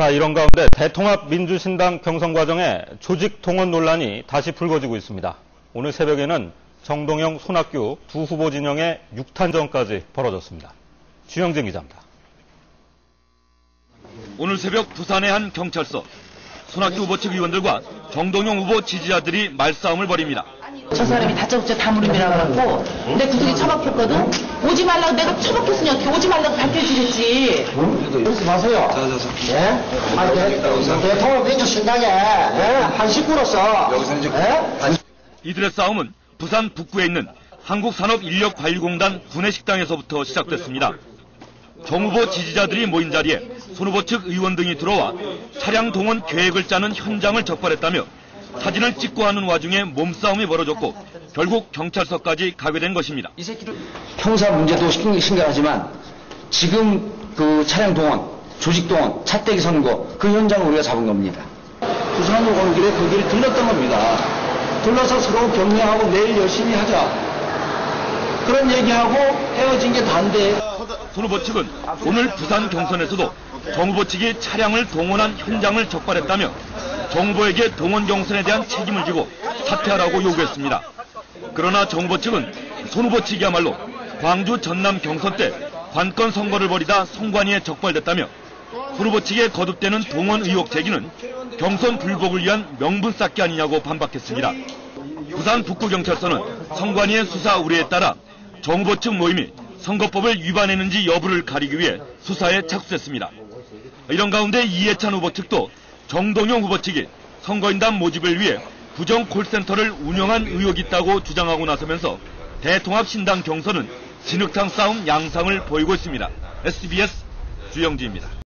자, 이런 가운데 대통합 민주신당 경선 과정에 조직 동원 논란이 다시 불거지고 있습니다. 오늘 새벽에는 정동영, 손학규 두 후보 진영의 6탄전까지 벌어졌습니다. 주영진 기자입니다. 오늘 새벽 부산의 한 경찰서 손학규 후보 측 의원들과 정동영 후보 지지자들이 말싸움을 벌입니다. 저 사람이 다짜고짜 다무림이라 그래갖고 내 구석에 처박혔거든? 오지 말라고 내가 처박혔으니 어떻게 오지 말라고 밝혀주겠지. 그러지 마세요. 예? 아니, 대- 대통령 민주신당에, 예? 한 식구로서. 여기서는 이제. 이들의 싸움은 부산 북구에 있는 한국산업인력관리공단 구내식당에서부터 시작됐습니다. 정 후보 지지자들이 모인 자리에 손 후보 측 의원 등이 들어와 차량 동원 계획을 짜는 현장을 적발했다며 사진을 찍고 하는 와중에 몸싸움이 벌어졌고 결국 경찰서까지 가게 된 것입니다. 형사 문제도 심- 심각하지만, 지금 그 차량 동원, 조직 동원, 차떼기 선거, 그 현장을 우리가 잡은 겁니다. 부산으로 오는 길에 그 길을 들렀던 겁니다. 들러서 서로 격려하고 내일 열심히 하자. 그런 얘기하고 헤어진 게 반대예요. 손 후보 측은 오늘 부산 경선에서도 정 후보 측이 차량을 동원한 현장을 적발했다며 정 후보에게 동원 경선에 대한 책임을 지고 사퇴하라고 요구했습니다. 그러나 정 후보 측은 손 후보 측이야말로 광주 전남 경선 때 관건 선거를 벌이다 선관위에 적발됐다며 손 후보 측의 거듭되는 동원 의혹 제기는 경선 불복을 위한 명분 쌓기 아니냐고 반박했습니다. 부산 북구경찰서는 선관위의 수사 의뢰에 따라 정 후보 측 모임이 선거법을 위반했는지 여부를 가리기 위해 수사에 착수했습니다. 이런 가운데 이해찬 후보 측도 정동영 후보 측이 선거인단 모집을 위해 부정 콜센터를 운영한 의혹이 있다고 주장하고 나서면서 대통합 신당 경선은 진흙탕 싸움 양상을 보이고 있습니다. SBS 주영지입니다.